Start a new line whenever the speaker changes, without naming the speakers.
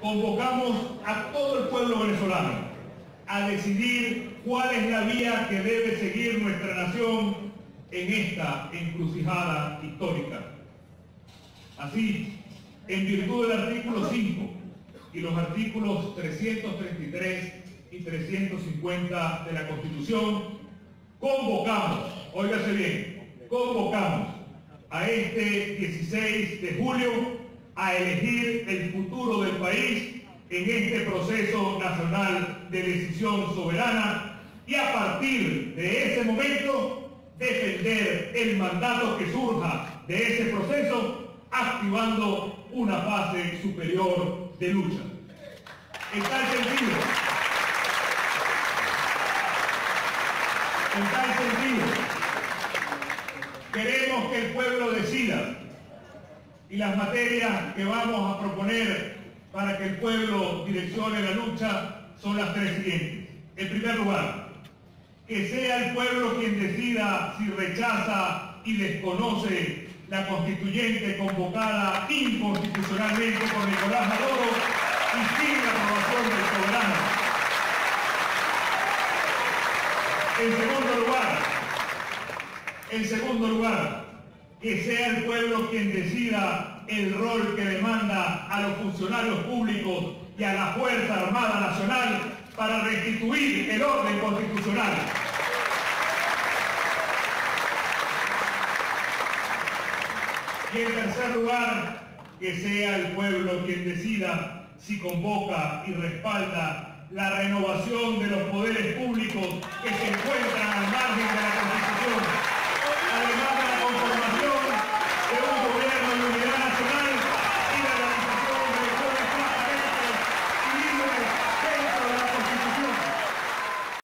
convocamos a todo el pueblo venezolano a decidir cuál es la vía que debe seguir nuestra nación en esta encrucijada histórica. Así, en virtud del artículo 5 y los artículos 333 y 350 de la Constitución, convocamos, óigase bien, convocamos a este 16 de julio a elegir el futuro del país en este proceso nacional de decisión soberana y a partir de ese momento defender el mandato que surja de ese proceso activando una fase superior de lucha. En tal sentido, en tal sentido, queremos que el pueblo decida y las materias que vamos a proponer para que el pueblo direccione la lucha son las tres siguientes. En primer lugar, que sea el pueblo quien decida si rechaza y desconoce la constituyente convocada inconstitucionalmente por Nicolás Maduro y sin la aprobación del soberano. En segundo lugar, en segundo lugar, que sea el pueblo quien decida el rol que demanda a los funcionarios públicos y a la Fuerza Armada Nacional para restituir el orden constitucional. Y en tercer lugar, que sea el pueblo quien decida si convoca y respalda la renovación de los poderes públicos